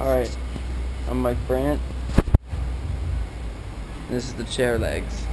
Alright, I'm Mike Brant. This is the chair legs.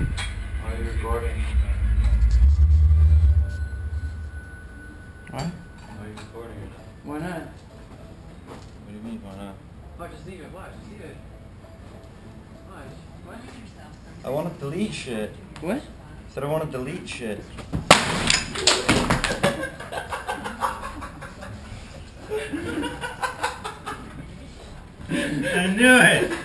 Are you recording? What? Are you recording or not? Why not? What do you mean, why not? Watch, just leave it, watch, just leave it. Watch, what? I want to delete shit. What? Said I want to delete shit. I knew it.